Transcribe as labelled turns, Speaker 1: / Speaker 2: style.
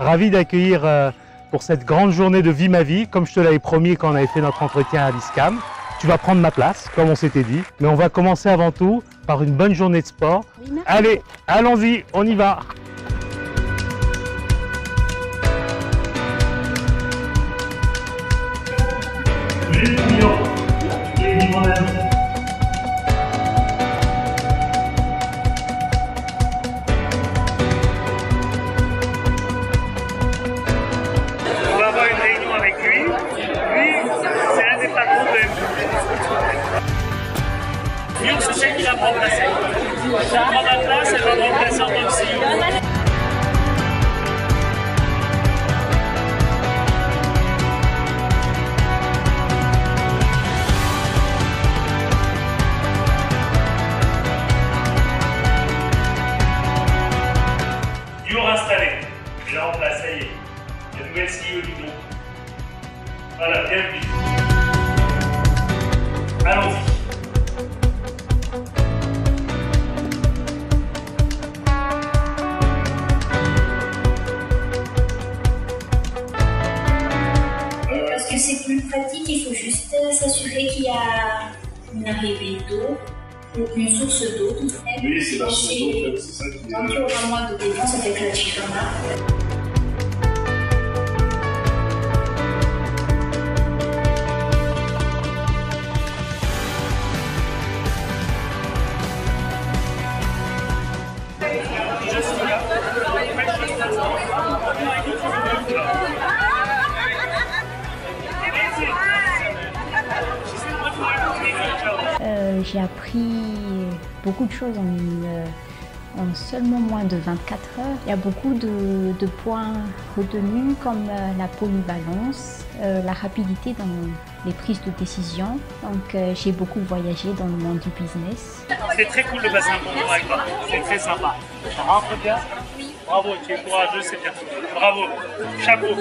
Speaker 1: Ravi d'accueillir euh, pour cette grande journée de Vie ma vie, comme je te l'avais promis quand on avait fait notre entretien à l'ISCAM. Tu vas prendre ma place, comme on s'était dit. Mais on va commencer avant tout par une bonne journée de sport. Allez, allons-y, on y va.
Speaker 2: Ma place, elle va me remplacer en tant que CEO. Lyon installé. Je la remplace, ça y est. Nouvelle CEO du. Voilà, bienvenue.
Speaker 3: Pratique, il faut juste euh, s'assurer qu'il y a une arrivée d'eau, ou une source d'eau.
Speaker 4: Oui, c'est la source d'eau, c'est ça qui est-
Speaker 3: Quand il y aura moins de défense avec la chiffonade.
Speaker 5: J'ai appris beaucoup de choses en, euh, en seulement moins de 24 heures. Il y a beaucoup de, points retenus comme euh, la polyvalence, euh, la rapidité dans les prises de décision. Donc j'ai beaucoup voyagé dans le monde du business.
Speaker 2: C'est très cool bon moment avec toi. C'est très sympa. Ça rentre bien Bravo, tu es courageux, c'est bien. Bravo. Chapeau.